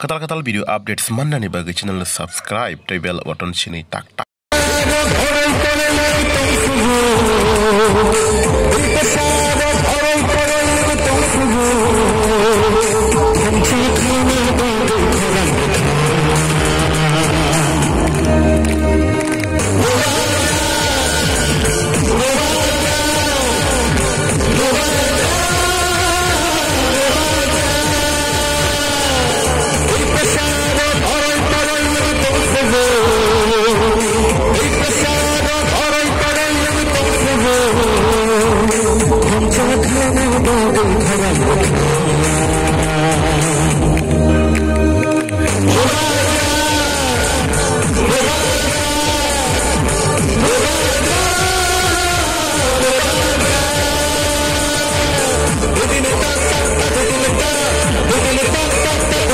Kata-kata video update semanda nih bagi channel subscribe, tebel button sini tak tak. Booty me, bop, bop, booty me, bop, booty me, bop, bop, bop.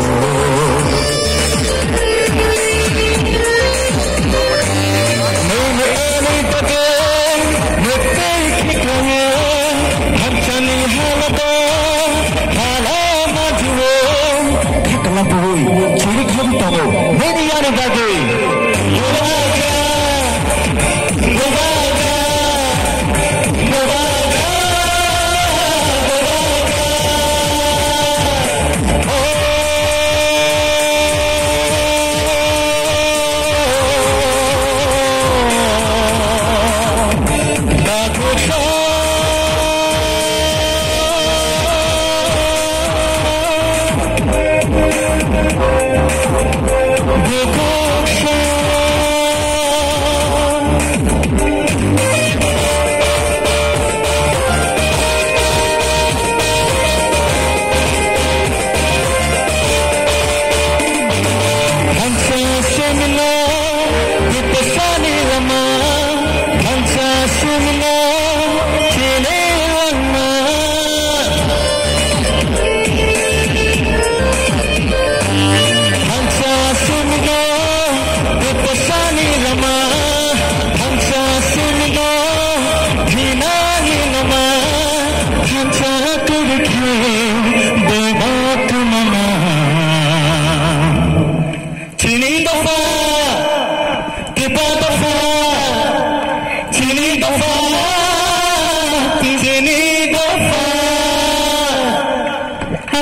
Oh. जाने।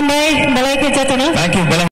by Balai Kejatana. Thank you, Balai.